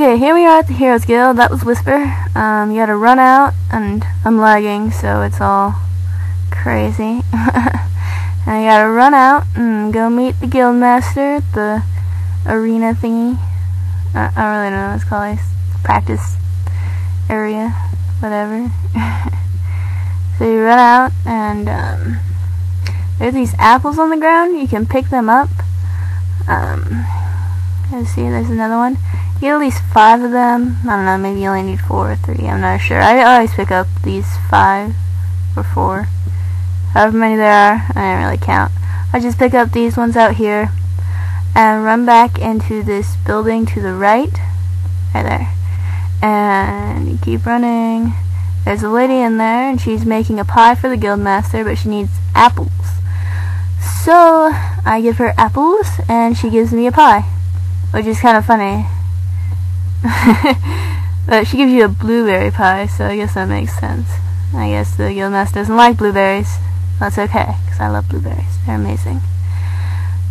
Okay, here we are at the Heroes Guild. That was Whisper. Um, you gotta run out, and I'm lagging, so it's all crazy. you gotta run out and go meet the guild master at the arena thingy. I, I don't really know what it's called. It's practice area, whatever. so you run out, and um, there's these apples on the ground. You can pick them up. Um, let's see, there's another one. Get at least five of them. I don't know, maybe you only need four or three. I'm not sure. I always pick up these five or four. However many there are, I don't really count. I just pick up these ones out here and run back into this building to the right. Right there. And you keep running. There's a lady in there and she's making a pie for the guildmaster, but she needs apples. So I give her apples and she gives me a pie. Which is kind of funny. but she gives you a blueberry pie, so I guess that makes sense. I guess the guildmaster doesn't like blueberries. That's okay, because I love blueberries. They're amazing.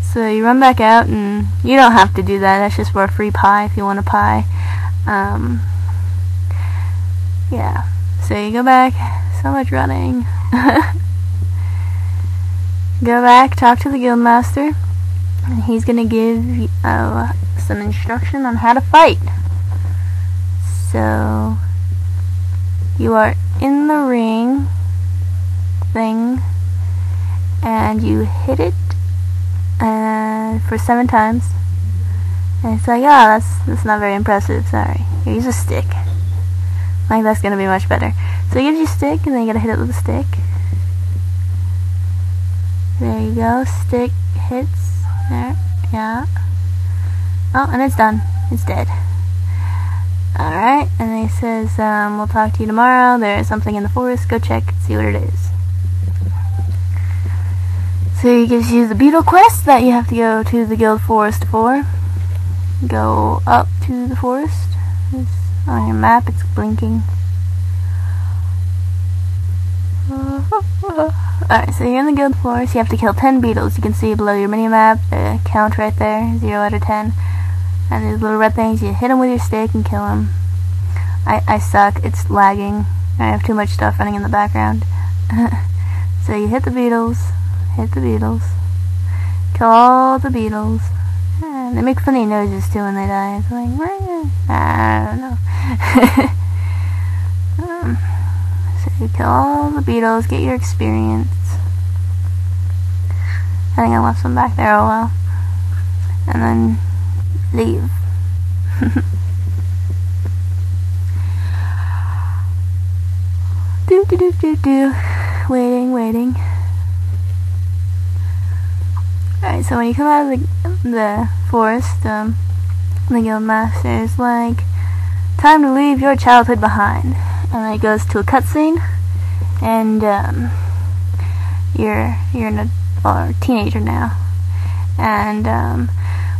So you run back out, and you don't have to do that. That's just for a free pie if you want a pie. Um, yeah. So you go back. So much running. go back, talk to the guildmaster, and he's gonna give you uh, some instruction on how to fight. So you are in the ring thing and you hit it uh, for seven times. And it's like, oh, that's, that's not very impressive, sorry. Here, use a stick. Think that's going to be much better. So he gives you a stick, and then you got to hit it with a stick. There you go, stick hits. There, yeah. Oh, and it's done. It's dead. Alright, and he says, um, we'll talk to you tomorrow. There is something in the forest. Go check, see what it is. So he gives you the beetle quest that you have to go to the guild forest for. Go up to the forest. It's on your map, it's blinking. Alright, so you're in the guild forest. You have to kill 10 beetles. You can see below your mini-map the count right there, 0 out of 10. And these little red things, you hit them with your stick and kill them. I, I suck. It's lagging. I have too much stuff running in the background. so you hit the beetles, hit the beetles, kill all the beetles. And they make funny noises too when they die. It's like, I don't know. um, so you kill all the beetles, get your experience. I think I left some back there, oh well. And then leave. do do do do do. Waiting, waiting. Alright, so when you come out of the, the forest, um, the guild master is like, time to leave your childhood behind. And then it goes to a cutscene, and um, you're you're an, or teenager now, and um,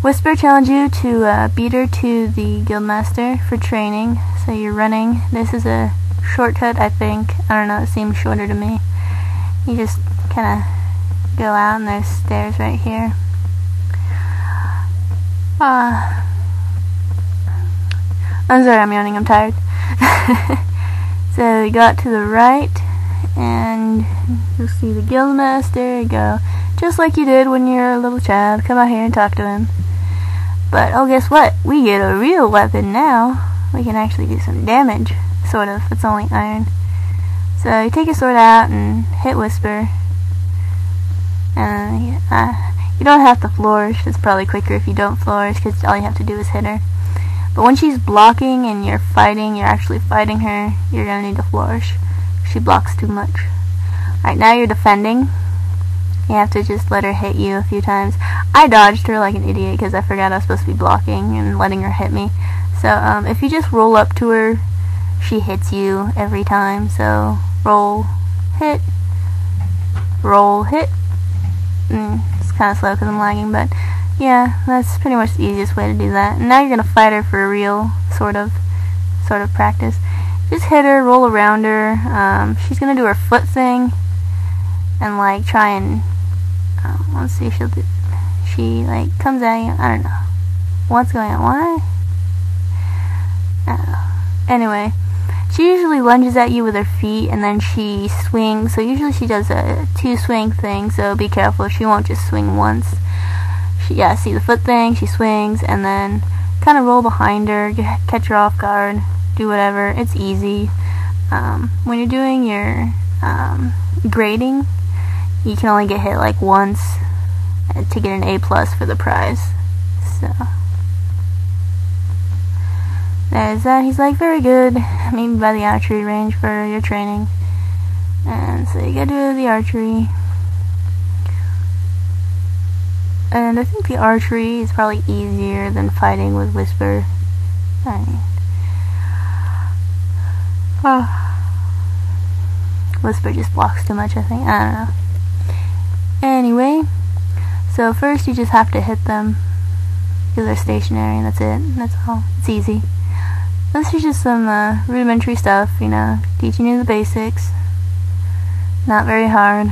Whisper challenge you to uh, beat her to the guildmaster for training. So you're running. This is a shortcut, I think. I don't know, it seems shorter to me. You just kind of go out and there's stairs right here. Uh, I'm sorry, I'm yawning, I'm tired. so you go out to the right and you'll see the guildmaster. You Go just like you did when you're a little child. Come out here and talk to him. But, oh, guess what? We get a real weapon now. We can actually do some damage, sort of. It's only iron. So, you take your sword out and hit Whisper. And, uh, you don't have to flourish. It's probably quicker if you don't flourish, because all you have to do is hit her. But when she's blocking and you're fighting, you're actually fighting her, you're gonna need to flourish. She blocks too much. Alright, now you're defending. You have to just let her hit you a few times. I dodged her like an idiot because I forgot I was supposed to be blocking and letting her hit me. So um, if you just roll up to her, she hits you every time. So roll, hit, roll, hit. Mm, it's kind of slow because I'm lagging, but yeah, that's pretty much the easiest way to do that. Now you're gonna fight her for a real sort of, sort of practice. Just hit her, roll around her. Um, she's gonna do her foot thing, and like try and um, let's see if she'll do. She like comes at you. I don't know what's going on. Why? Anyway, she usually lunges at you with her feet and then she swings. So usually she does a two swing thing. So be careful. She won't just swing once. She, yeah, see the foot thing. She swings and then kind of roll behind her, catch her off guard, do whatever. It's easy. Um, when you're doing your um, grading, you can only get hit like once to get an A plus for the prize. So there's that. He's like, very good. Maybe by the archery range for your training. And so you gotta do the archery. And I think the archery is probably easier than fighting with Whisper. I mean, oh. Whisper just blocks too much, I think. I don't know. Anyway, so first you just have to hit them because they're stationary and that's it. That's all. It's easy. This is just some uh, rudimentary stuff, you know, teaching you the basics. Not very hard.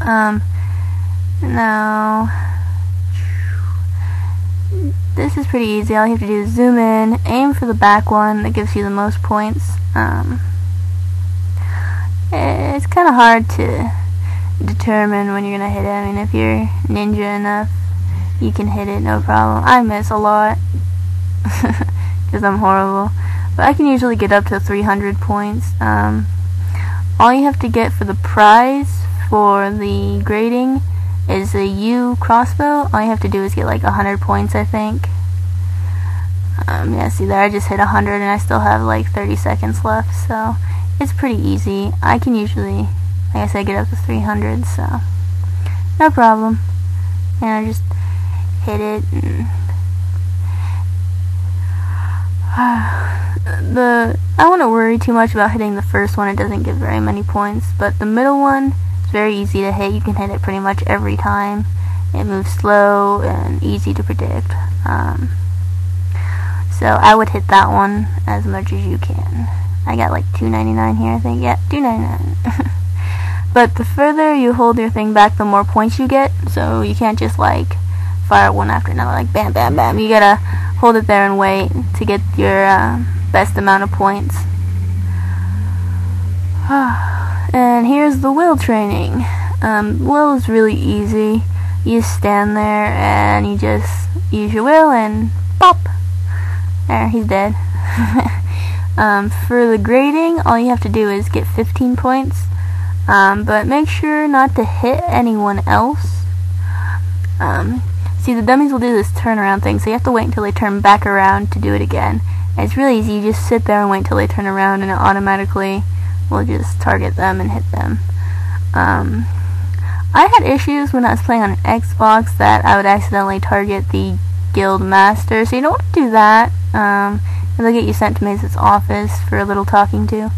Um, now, this is pretty easy. All you have to do is zoom in, aim for the back one that gives you the most points. Um, it's kind of hard to determine when you're to hit it. I mean, if you're ninja enough, you can hit it, no problem. I miss a lot. because I'm horrible. But I can usually get up to 300 points. Um, all you have to get for the prize for the grading is a yew crossbow. All you have to do is get like 100 points, I think. Um, yeah, see there, I just hit 100 and I still have like 30 seconds left, so it's pretty easy. I can usually, like I get up to 300, so no problem. And I just hit it and the I wouldn't want to worry too much about hitting the first one. It doesn't give very many points, but the middle one is very easy to hit. You can hit it pretty much every time. It moves slow and easy to predict. Um, so I would hit that one as much as you can. I got like 2.99 here, I think. Yeah, 2.99. but the further you hold your thing back, the more points you get. So you can't just like fire one after another, like bam, bam, bam. You gotta hold it there and wait to get your uh, best amount of points. and here's the will training. Um, will is really easy. You stand there and you just use your will and pop. There, he's dead. um, for the grading, all you have to do is get 15 points. Um, but make sure not to hit anyone else. Um, See, the dummies will do this turnaround thing, so you have to wait until they turn back around to do it again. And it's really easy. You just sit there and wait until they turn around, and it automatically will just target them and hit them. Um, I had issues when I was playing on an Xbox that I would accidentally target the guild master, so you don't want to do that. Um, they'll get you sent to Maze's office for a little talking to.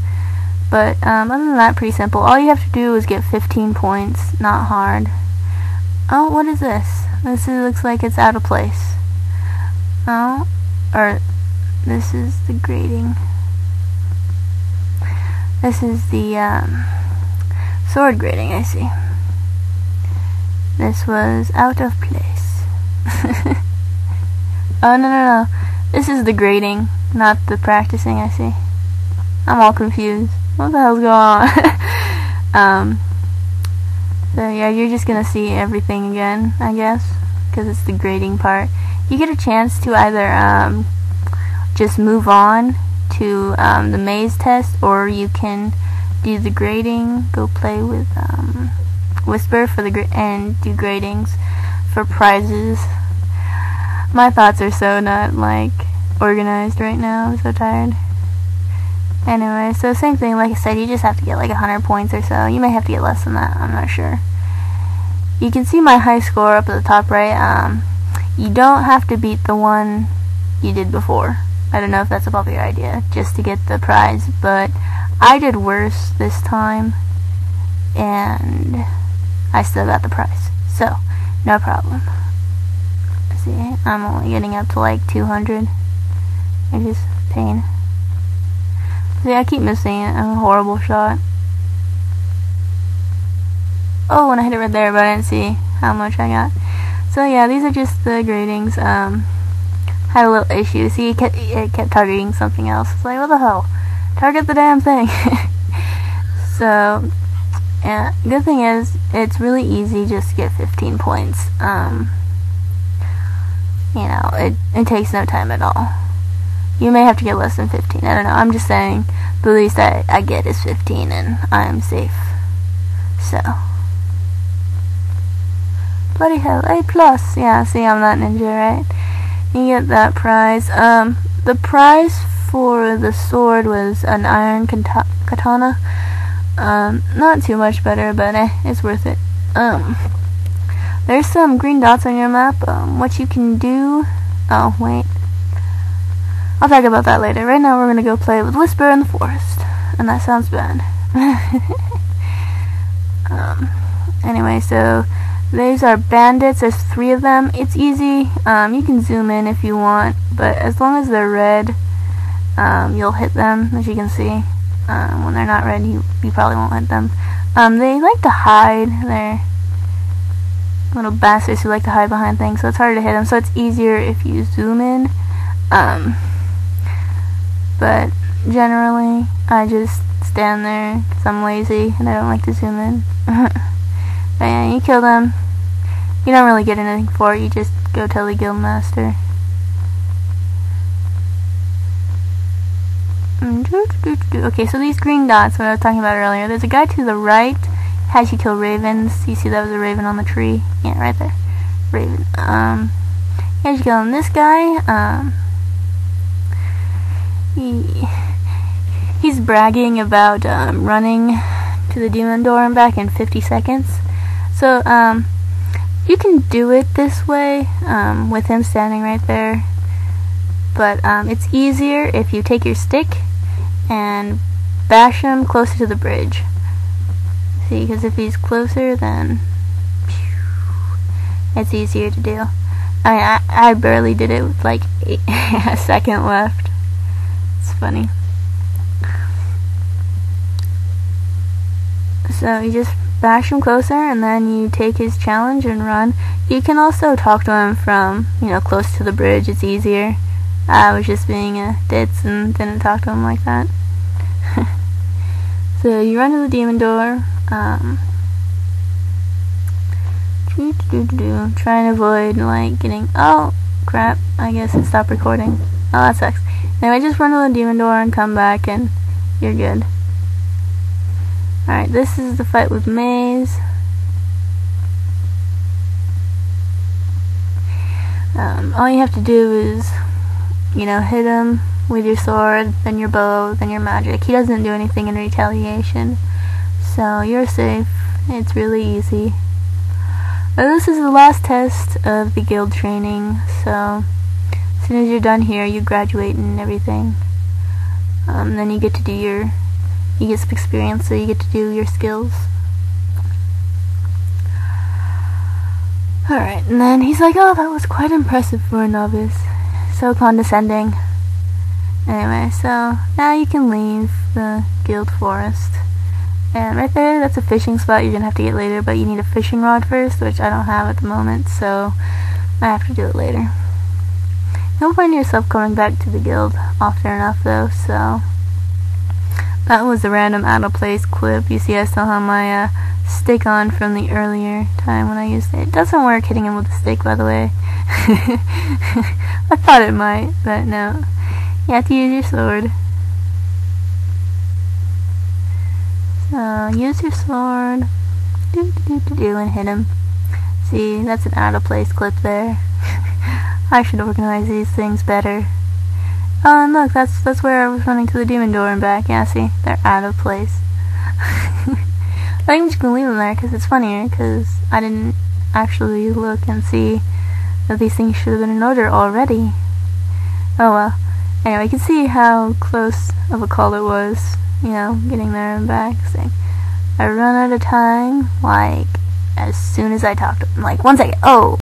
But um, other than that, pretty simple. All you have to do is get 15 points, not hard. Oh, what is this? This is, looks like it's out of place. Oh, or this is the grading. This is the um, sword grading, I see. This was out of place. oh, no, no, no. This is the grading, not the practicing, I see. I'm all confused. What the hell's going on? um, so yeah, you're just gonna see everything again, I guess, because it's the grading part. You get a chance to either um, just move on to um, the maze test, or you can do the grading, go play with um, Whisper for the and do gradings for prizes. My thoughts are so not like organized right now. I'm so tired. Anyway, so same thing, like I said, you just have to get like 100 points or so. You may have to get less than that, I'm not sure. You can see my high score up at the top right. Um, you don't have to beat the one you did before. I don't know if that's a popular idea, just to get the prize, but I did worse this time, and I still got the prize. So, no problem. See, I'm only getting up to like 200. I just pain. See, I keep missing it. I'm a horrible shot. Oh, and I hit it right there, but I didn't see how much I got. So yeah, these are just the gradings. Um, had a little issue. See, it kept, it kept targeting something else. It's like, what the hell? Target the damn thing. so, yeah, good thing is, it's really easy just to get 15 points. Um, you know, it, it takes no time at all. You may have to get less than 15. I don't know. I'm just saying the least I, I get is 15 and I'm safe. So. Bloody hell. A plus. Yeah, see, I'm not ninja, right? You get that prize. Um, the prize for the sword was an iron katana. Um, not too much better, but eh, it's worth it. Um, there's some green dots on your map. Um, what you can do... Oh, wait. I'll talk about that later. Right now we're gonna go play with Whisper in the forest. And that sounds bad. um, anyway, so these are bandits. There's three of them. It's easy. Um, you can zoom in if you want, but as long as they're red, um, you'll hit them, as you can see. Um, when they're not red, you, you probably won't hit them. Um, they like to hide. They're little bastards who like to hide behind things, so it's harder to hit them. So it's easier if you zoom in. But generally, I just stand there because I'm lazy and I don't like to zoom in. but yeah, you kill them. You don't really get anything for it. You just go tell the guild master. Okay, so these green dots, what I was talking about earlier, there's a guy to the right has you kill ravens. You see that was a raven on the tree? Yeah, right there. Raven. Um, has you killing this guy. Um, he, he's bragging about um, running to the demon door and back in 50 seconds. So, um, you can do it this way, um, with him standing right there. But, um, it's easier if you take your stick and bash him closer to the bridge. See, because if he's closer, then it's easier to do. I mean, I, I barely did it with like eight, a second left. It's funny. So you just bash him closer and then you take his challenge and run. You can also talk to him from, you know, close to the bridge. It's easier. I was just being a ditz and didn't talk to him like that. so you run to the demon door, um, doo -doo -doo try and avoid like getting oh crap I guess it stopped recording oh that sucks. Anyway just run to the demon door and come back and you're good. Alright this is the fight with Maze. Um, all you have to do is you know hit him with your sword then your bow then your magic. He doesn't do anything in retaliation. So you're safe. It's really easy. But this is the last test of the guild training, so as soon as you're done here, you graduate and everything. Um, then you get to do your, you get some experience, so you get to do your skills. Alright, and then he's like, oh, that was quite impressive for a novice. So condescending. Anyway, so now you can leave the guild forest. And right there, that's a fishing spot you're to have to get later, but you need a fishing rod first, which I don't have at the moment, so I have to do it later. You'll find yourself coming back to the guild often enough, though, so... That was a random out-of-place clip. You see I still have my uh, stick on from the earlier time when I used it. It doesn't work hitting him with a stick, by the way. I thought it might, but no. You have to use your sword. So use your sword. Do do do do and hit him. See, that's an out of place clip there. I should organize these things better. Oh, and look, that's that's where I was running to the demon door and back. Yeah, see, they're out of place. I think I'm just gonna leave them there because it's funnier. Because I didn't actually look and see that these things should have been in order already. Oh well. Anyway, you can see how close of a call it was you know, getting there and back. Saying, I run out of time, like, as soon as I talked to him. Like, one second. Oh!